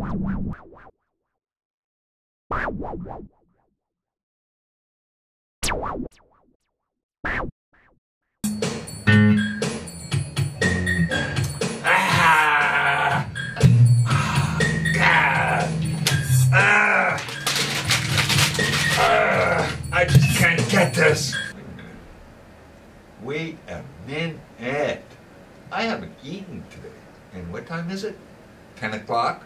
I just can't get this. Wait a minute. I haven't eaten today. And what time is it? 10 o'clock?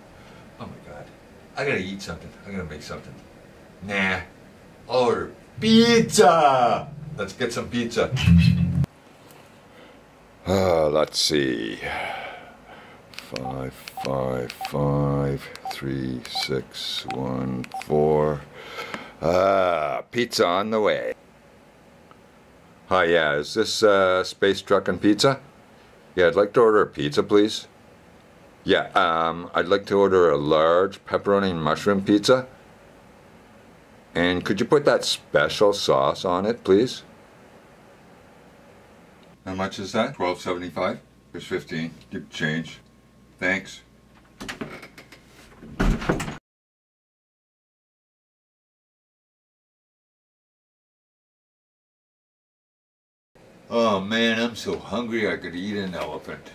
Oh my god. I gotta eat something. I gotta make something. Nah. I'll order pizza! Let's get some pizza. Uh, let's see. Five, five, five, three, six, one, four. Ah, pizza on the way. Hi, yeah, is this uh, Space Truck and Pizza? Yeah, I'd like to order a pizza, please. Yeah, um, I'd like to order a large pepperoni and mushroom pizza. And could you put that special sauce on it, please? How much is that? Twelve seventy-five. Here's fifteen. Give change. Thanks. Oh man, I'm so hungry I could eat an elephant.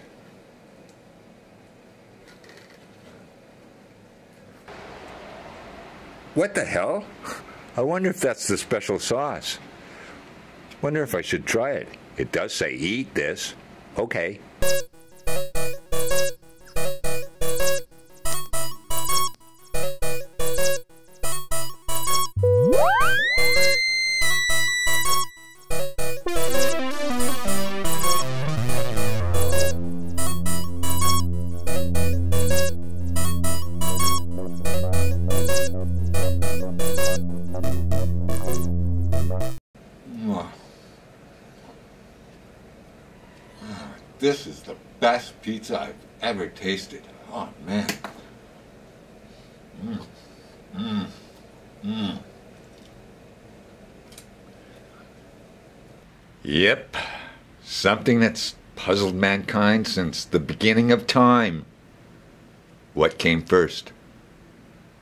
What the hell? I wonder if that's the special sauce. Wonder if I should try it. It does say eat this. Okay. This is the best pizza I've ever tasted. Oh man. Mm. Mm. Mm. Yep. Something that's puzzled mankind since the beginning of time. What came first?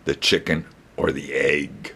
The chicken or the egg?